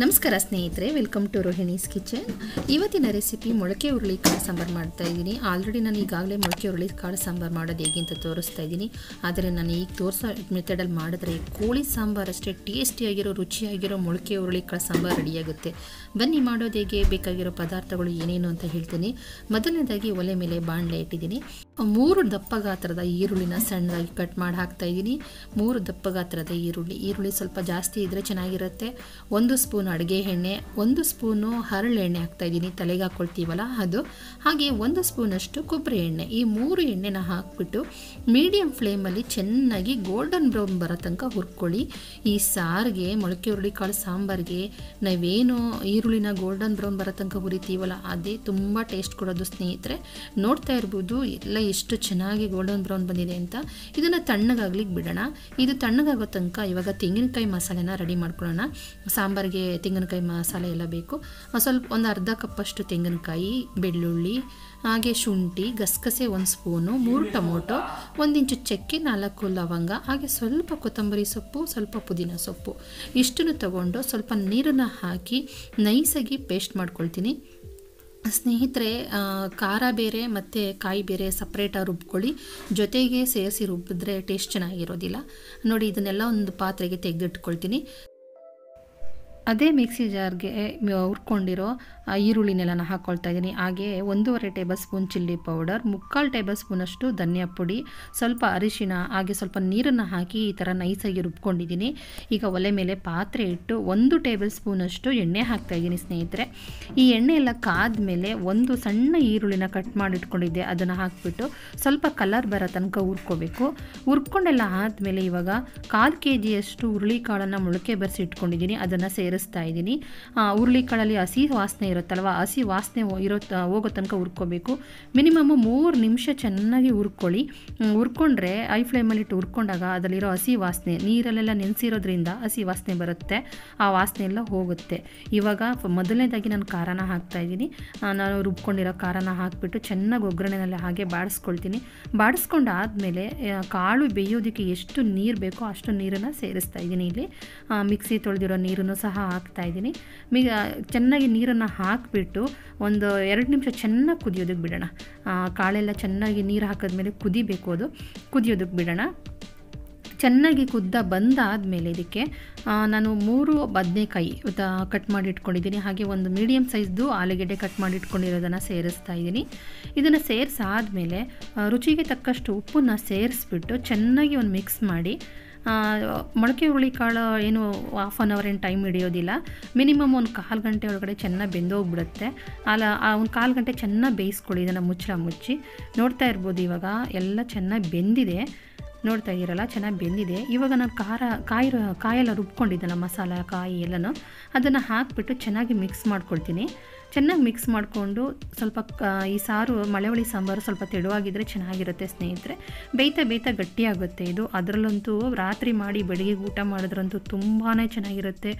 ನಮಸ್ಕಾರ ಸ್ನೇಹಿತರೆ welcome to Rohini's kitchen ಇವತ್ತಿನ ರೆಸಿಪಿ ಮೊಳಕೆ ಹುರುಳಿ ಕಾಳು ಸಾಂಬಾರು ಮಾಡ್ತಾ ಇದ್ದೀನಿ. ಆಲ್ರೆಡಿ ನಾನು ಈಗಾಗಲೇ ಮೊಳಕೆ ಹುರುಳಿ ಕಾಳು ಸಾಂಬಾರು ಮಾಡೋದು ಹೇಗೆ ಅಂತ ತೋರಿಸ್ತಾ ಇದ್ದೀನಿ. ಆದರೆ ನಾನು ಈಗ ತೋರಿಸೋ ಮೆಥಡಲ್ಲಿ ಮಾಡಿದ್ರೆ ಕೋಳಿ ಸಾಂಬಾರು ಅಷ್ಟೇ ಟೇಸ್ಟಿಯಾಗಿರೋ ರುಚಿಯಾಗಿರೋ ಮೊಳಕೆ ಹುರುಳಿ ಕಾಳು ಸಾಂಬಾರು ರೆಡಿಯಾಗುತ್ತೆ ಬನ್ನಿ ಮಾಡೋದು ಹೇಗೆ? ಬೇಕಾಗಿರೋ ಪದಾರ್ಥಗಳು ಏನೇನು ಅಂತ ಹೇಳ್ತೀನಿ. ಮೊದಲನೇದಾಗಿ ಒಲೆ ಮೇಲೆ ಬಾಣಲೆ ಇಟ್ಟಿದ್ದೀನಿ. ಮೂರು ದಪ್ಪ ಗಾತ್ರದ ಈರುಳ್ಳಿನ ಸಣ್ಣದಾಗಿ ಕಟ್ ಮಾಡಿ ಹಾಕ್ತಾ ಇದ್ದೀನಿ. ಮೂರು ದಪ್ಪ ಗಾತ್ರದ ಈರುಳ್ಳಿ. ಈರುಳ್ಳಿ ಸ್ವಲ್ಪ ಜಾಸ್ತಿ ಇದ್ದರೆ ಚೆನ್ನಾಗಿರುತ್ತೆ. ಒಂದು ಸ್ಪೂನ್ ಅಡುಗೆ ಎಣ್ಣೆ, ಒಂದು ಸ್ಪೂನು ಹರಳೆಣ್ಣೆ ಹಾಕ್ತಾ ಇದ್ದೀನಿ, ತಲೆಗೆ ಹಾಕ್ಕೊಳ್ತೀವಲ್ಲ ಅದು. ಹಾಗೆ ಒಂದು ಸ್ಪೂನಷ್ಟು ಕೊಬ್ಬರಿ ಎಣ್ಣೆ. ಈ ಮೂರು ಎಣ್ಣೆನ ಹಾಕ್ಬಿಟ್ಟು ಮೀಡಿಯಮ್ ಫ್ಲೇಮಲ್ಲಿ ಚೆನ್ನಾಗಿ ಗೋಲ್ಡನ್ ಬ್ರೌನ್ ಬರೋ ತನಕ ಹುರ್ಕೊಳ್ಳಿ. ಈ ಸಾರಿಗೆ, ಮೊಳಕೆ ಹುರುಳಿ ಕಾಳು ಸಾಂಬಾರಿಗೆ ನಾವೇನು ಈರುಳ್ಳಿನ ಗೋಲ್ಡನ್ ಬ್ರೌನ್ ಬರೋ ತನಕ ಹುರಿತೀವಲ್ಲ, ಅದೇ ತುಂಬ ಟೇಸ್ಟ್ ಕೊಡೋದು ಸ್ನೇಹಿತರೆ. ನೋಡ್ತಾ ಇರ್ಬೋದು, ಎಲ್ಲ ಎಷ್ಟು ಚೆನ್ನಾಗಿ ಗೋಲ್ಡನ್ ಬ್ರೌನ್ ಬಂದಿದೆ ಅಂತ. ಇದನ್ನು ತಣ್ಣಗಾಗ್ಲಿಕ್ಕೆ ಬಿಡೋಣ. ಇದು ತಣ್ಣಗಾಗೋ ತನಕ ಇವಾಗ ತೆಂಗಿನಕಾಯಿ ಮಸಾಲೆನ ರೆಡಿ ಮಾಡ್ಕೊಳ್ಳೋಣ. ಸಾಂಬಾರಿಗೆ ತೆಂಗಿನಕಾಯಿ ಮಸಾಲೆ ಎಲ್ಲ ಬೇಕು. ಸ್ವಲ್ಪ ಒಂದು ಅರ್ಧ ಕಪ್ಪಷ್ಟು ತೆಂಗಿನಕಾಯಿ, ಬೆಳ್ಳುಳ್ಳಿ, ಹಾಗೆ ಶುಂಠಿ, ಗಸಗಸೆ ಒಂದು ಸ್ಪೂನು ಮೂರು ಟೊಮೊಟೊ, ಒಂದು ಇಂಚು ಚಕ್ಕೆ, ನಾಲ್ಕು ಲವಂಗ, ಹಾಗೆ ಸ್ವಲ್ಪ ಕೊತ್ತಂಬರಿ ಸೊಪ್ಪು, ಸ್ವಲ್ಪ ಪುದೀನ ಸೊಪ್ಪು. ಇಷ್ಟನ್ನು ತಗೊಂಡು ಸ್ವಲ್ಪ ನೀರನ್ನು ಹಾಕಿ ನೈಸಾಗಿ ಪೇಸ್ಟ್ ಮಾಡ್ಕೊಳ್ತೀನಿ. ಸ್ನೇಹಿತರೆ ಖಾರ ಬೇರೆ ಮತ್ತು ಕಾಯಿ ಬೇರೆ ಸಪ್ರೇಟಾಗಿ ರುಬ್ಕೊಳ್ಳಿ. ಜೊತೆಗೆ ಸೇರಿಸಿ ರುಬ್ಬಿದ್ರೆ ಟೇಸ್ಟ್ ಚೆನ್ನಾಗಿರೋದಿಲ್ಲ. ನೋಡಿ, ಇದನ್ನೆಲ್ಲ ಒಂದು ಪಾತ್ರೆಗೆ ತೆಗೆದಿಟ್ಕೊಳ್ತೀನಿ. ಅದೇ ಮಿಕ್ಸಿ ಜಾರ್ಗೆ ಹುರ್ಕೊಂಡಿರೋ ಈರುಳ್ಳಿನೆಲ್ಲ ಹಾಕ್ಕೊಳ್ತಾ ಇದ್ದೀನಿ. ಹಾಗೆ ಒಂದೂವರೆ ಟೇಬಲ್ ಸ್ಪೂನ್ ಚಿಲ್ಲಿ ಪೌಡರ್, ಮುಕ್ಕಾಲು ಟೇಬಲ್ ಸ್ಪೂನಷ್ಟು ಧನಿಯಾ ಪುಡಿ, ಸ್ವಲ್ಪ ಅರಿಶಿನ, ಹಾಗೆ ಸ್ವಲ್ಪ ನೀರನ್ನು ಹಾಕಿ ಈ ಥರ ನೈಸಾಗಿ ರುಬ್ಕೊಂಡಿದ್ದೀನಿ. ಈಗ ಒಲೆ ಮೇಲೆ ಪಾತ್ರೆ ಇಟ್ಟು ಒಂದು ಟೇಬಲ್ ಸ್ಪೂನಷ್ಟು ಎಣ್ಣೆ ಹಾಕ್ತಾ ಇದ್ದೀನಿ ಸ್ನೇಹಿತರೆ. ಈ ಎಣ್ಣೆ ಎಲ್ಲ ಕಾದ ಮೇಲೆ ಒಂದು ಸಣ್ಣ ಈರುಳ್ಳಿನ ಕಟ್ ಮಾಡಿಟ್ಕೊಂಡಿದ್ದೆ. ಅದನ್ನು ಹಾಕಿಬಿಟ್ಟು ಸ್ವಲ್ಪ ಕಲರ್ ಬರೋ ತನಕ ಹುರ್ಕೋಬೇಕು. ಹುರ್ಕೊಂಡೆಲ್ಲ ಆದಮೇಲೆ ಇವಾಗ ಕಾಲು ಕೆ ಜಿಯಷ್ಟು ಹುರುಳಿಕಾಳನ್ನು ಮೊಳಕೆ ಬರೆಸಿ ಇಟ್ಕೊಂಡಿದ್ದೀನಿ. ಅದನ್ನು ಸೇರಿಸ್ತಾ ಇದ್ದೀನಿ. ಹುರುಳಿಕಾಳಲ್ಲಿ ಹಸಿ ವಾಸನೆ ಇರುತ್ತಲ್ವ? ಹಸಿ ವಾಸನೆ ಇರೋ ಹೋಗೋ ತನಕ ಹುರ್ಕೋಬೇಕು. ಮಿನಿಮಮ್ ಮೂರು ನಿಮಿಷ ಚೆನ್ನಾಗಿ ಹುರ್ಕೊಳ್ಳಿ. ಹುರ್ಕೊಂಡ್ರೆ ಐ ಫ್ಲೇಮಲ್ಲಿ ಇಟ್ಟು ಹುರ್ಕೊಂಡಾಗ ಅದರಲ್ಲಿರೋ ಹಸಿ ವಾಸನೆ, ನೀರಲ್ಲೆಲ್ಲ ನೆನೆಸಿರೋದ್ರಿಂದ ಹಸಿ ವಾಸನೆ ಬರುತ್ತೆ. ಆ ವಾಸನೆ ಎಲ್ಲ ಹೋಗುತ್ತೆ. ಇವಾಗ ಮೊದಲನೇದಾಗಿ ನಾನು ಖಾರನ ಹಾಕ್ತಾ ಇದ್ದೀನಿ. ನಾನು ರುಬ್ಕೊಂಡಿರೋ ಖಾರನ ಹಾಕಿಬಿಟ್ಟು ಚೆನ್ನಾಗಿ ಒಗ್ಗರಣೆನಲ್ಲಿ ಹಾಗೆ ಬಾಡಿಸ್ಕೊಳ್ತೀನಿ. ಬಾಡಿಸ್ಕೊಂಡಾದ್ಮೇಲೆ ಕಾಳು ಬೇಯೋದಕ್ಕೆ ಎಷ್ಟು ನೀರು ಬೇಕೋ ಅಷ್ಟು ನೀರನ್ನು ಸೇರಿಸ್ತಾ ಇದ್ದೀನಿ ಇಲ್ಲಿ. ಮಿಕ್ಸಿ ತೊಳೆದಿರೋ ನೀರನ್ನು ಸಹ ಹಾಕ್ತಾ ಇದ್ದೀನಿ ಮೀ ಚೆನ್ನಾಗಿ ನೀರನ್ನು ಹಾಕಿಬಿಟ್ಟು ಒಂದು ಎರಡು ನಿಮಿಷ ಚೆನ್ನಾಗಿ ಕುದಿಯೋದಕ್ಕೆ ಬಿಡೋಣ. ಕಾಳೆಲ್ಲ ಚೆನ್ನಾಗಿ ನೀರು ಹಾಕಿದ್ಮೇಲೆ ಕುದಿಬೇಕು ಅದು. ಕುದಿಯೋದಕ್ಕೆ ಬಿಡೋಣ. ಚೆನ್ನಾಗಿ ಕುದ್ದ ಬಂದಾದಮೇಲೆ ಇದಕ್ಕೆ ನಾನು ಮೂರು ಬದನೆಕಾಯಿ ಕಟ್ ಮಾಡಿ ಇಟ್ಕೊಂಡಿದ್ದೀನಿ ಹಾಗೆ ಒಂದು ಮೀಡಿಯಮ್ ಸೈಜ್ದು ಆಲೂಗೆಡ್ಡೆ ಕಟ್ ಮಾಡಿ ಇಟ್ಕೊಂಡಿರೋದನ್ನು ಸೇರಿಸ್ತಾ ಇದ್ದೀನಿ ಇದನ್ನು ಸೇರಿಸಾದ್ಮೇಲೆ ರುಚಿಗೆ ತಕ್ಕಷ್ಟು ಉಪ್ಪನ್ನು ಸೇರಿಸ್ಬಿಟ್ಟು ಚೆನ್ನಾಗಿ ಒಂದು ಮಿಕ್ಸ್ ಮಾಡಿ ಮೊಳಕೆ ಹುರುಳಿ ಕಾಳು ಏನು ಹಾಫ್ ಆನ್ ಅವರ್ ಏನು ಟೈಮ್ ಹಿಡಿಯೋದಿಲ್ಲ. ಮಿನಿಮಮ್ ಒಂದು ಕಾಲು ಗಂಟೆ ಒಳಗಡೆ ಚೆನ್ನಾಗಿ ಬೆಂದೋಗ್ಬಿಡುತ್ತೆ. ಅಲ್ಲ ಒಂದು ಕಾಲು ಗಂಟೆ ಚೆನ್ನಾಗಿ ಬೇಯಿಸ್ಕೊಳ್ಳಿ ಇದನ್ನು ಮುಚ್ಚಳ ಮುಚ್ಚಿ. ನೋಡ್ತಾ ಇರ್ಬೋದು ಇವಾಗ, ಎಲ್ಲ ಚೆನ್ನಾಗಿ ಬೆಂದಿದೆ. ನೋಡ್ತಾ ಇದ್ದೀರಲ್ಲ ಚೆನ್ನಾಗಿ ಬೆಂದಿದೆ. ಇವಾಗ ನಾನು ಖಾರ ಕಾಯಿ ಕಾಯೆಲ್ಲ ರುಬ್ಕೊಂಡಿದ್ದೆಲ್ಲ ಮಸಾಲ, ಕಾಯಿ ಎಲ್ಲನೂ. ಅದನ್ನು ಹಾಕಿಬಿಟ್ಟು ಚೆನ್ನಾಗಿ ಮಿಕ್ಸ್ ಮಾಡ್ಕೊಳ್ತೀನಿ. ಚೆನ್ನಾಗಿ ಮಿಕ್ಸ್ ಮಾಡಿಕೊಂಡು ಸ್ವಲ್ಪ ಈ ಸಾರು ಮಳೆವಳಿ ಸಾಂಬಾರು ಸ್ವಲ್ಪ ತೆಳುವಾಗಿದ್ದರೆ ಚೆನ್ನಾಗಿರುತ್ತೆ ಸ್ನೇಹಿತರೆ. ಬೇಯ್ತಾ ಬೇಯ್ತಾ ಗಟ್ಟಿಯಾಗುತ್ತೆ ಇದು. ಅದರಲ್ಲಂತೂ ರಾತ್ರಿ ಮಾಡಿ ಬೆಳಿಗ್ಗೆ ಊಟ ಮಾಡಿದ್ರಂತೂ ತುಂಬಾ ಚೆನ್ನಾಗಿರುತ್ತೆ.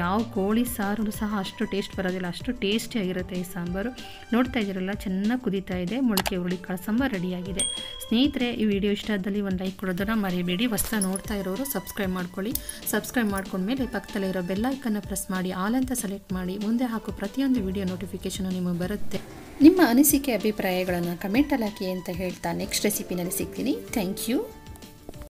ಯಾವ ಕೋಳಿ ಸಾರು ಸಹ ಅಷ್ಟು ಟೇಸ್ಟ್ ಬರೋದಿಲ್ಲ. ಅಷ್ಟು ಟೇಸ್ಟಿಯಾಗಿರುತ್ತೆ ಈ ಸಾಂಬಾರು. ನೋಡ್ತಾ ಇದ್ದೀರಲ್ಲ, ಚೆನ್ನಾಗಿ ಕುದೀತಾ ಇದೆ. ಮೊಳಕೆ ಹುರುಳಿ ಕಾಳು ಸಾಂಬಾರು ರೆಡಿಯಾಗಿದೆ. ಸ್ನೇಹಿತರೆ, ಈ ವಿಡಿಯೋ ಇಷ್ಟ ಆದಲ್ಲಿ ಒಂದು ಲೈಕ್ ಕೊಡೋದನ್ನು ಮರಿಬೇಡಿ. ಹೊಸ ನೋಡ್ತಾ ಇರೋರು ಸಬ್ಸ್ಕ್ರೈಬ್ ಮಾಡ್ಕೊಳ್ಳಿ. ಸಬ್ಸ್ಕ್ರೈಬ್ ಮಾಡ್ಕೊಂಡ್ಮೇಲೆ ಪಕ್ಕದಲ್ಲಿರೋ ಬೆಲ್ಲೈಕನ್ನು ಪ್ರೆಸ್ ಮಾಡಿ. ಆಲ್ ಅಂತ ಸೆಲೆಕ್ಟ್ ಮಾಡಿ. ಮುಂದೆ ಹಾಕೋ ಪ್ರತಿಯೊಂದು ವಿಡಿಯೋ ನೋಟಿಫಿಕೇಷನ್ ನಿಮಗೆ ಬರುತ್ತೆ. ನಿಮ್ಮ ಅನಿಸಿಕೆ, ಅಭಿಪ್ರಾಯಗಳನ್ನು ಕಮೆಂಟಲ್ಲಿ ಹಾಕಿ ಅಂತ ಹೇಳ್ತಾ ನೆಕ್ಸ್ಟ್ ರೆಸಿಪಿನಲ್ಲಿ ಸಿಗ್ತೀನಿ. Thank you